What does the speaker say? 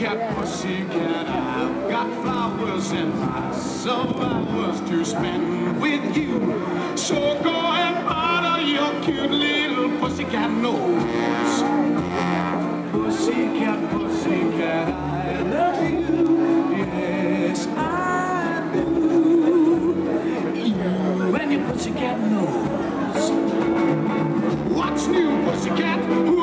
cat, pussycat, I've got flowers in my soul to spend with you. So go and powder your cute little pussycat nose. Pussycat, pussycat, I love you. Yes, I do. You and your pussycat nose. What's new, pussycat?